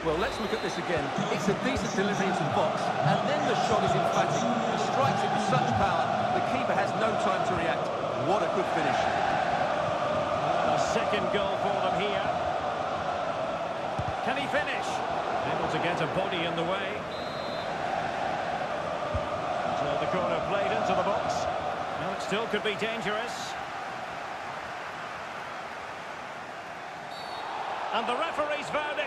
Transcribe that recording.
Well, let's look at this again. It's a decent delivery into the box, and then the shot is emphatic. He strikes it with such power, the keeper has no time to react. What a good finish. A second goal for them here. Can he finish? Able to get a body in the way. So the corner played into the box. Now it still could be dangerous. And the referee's verdict.